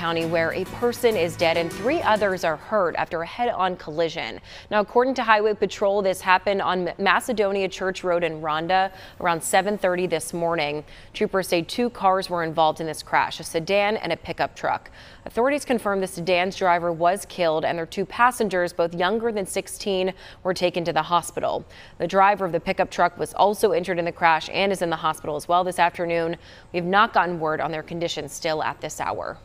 County where a person is dead and three others are hurt after a head-on collision. Now, according to Highway Patrol, this happened on Macedonia Church Road in Ronda around 7:30 this morning. Troopers say two cars were involved in this crash, a sedan and a pickup truck. Authorities confirmed the sedan's driver was killed and their two passengers, both younger than 16, were taken to the hospital. The driver of the pickup truck was also injured in the crash and is in the hospital as well this afternoon. We have not gotten word on their condition still at this hour.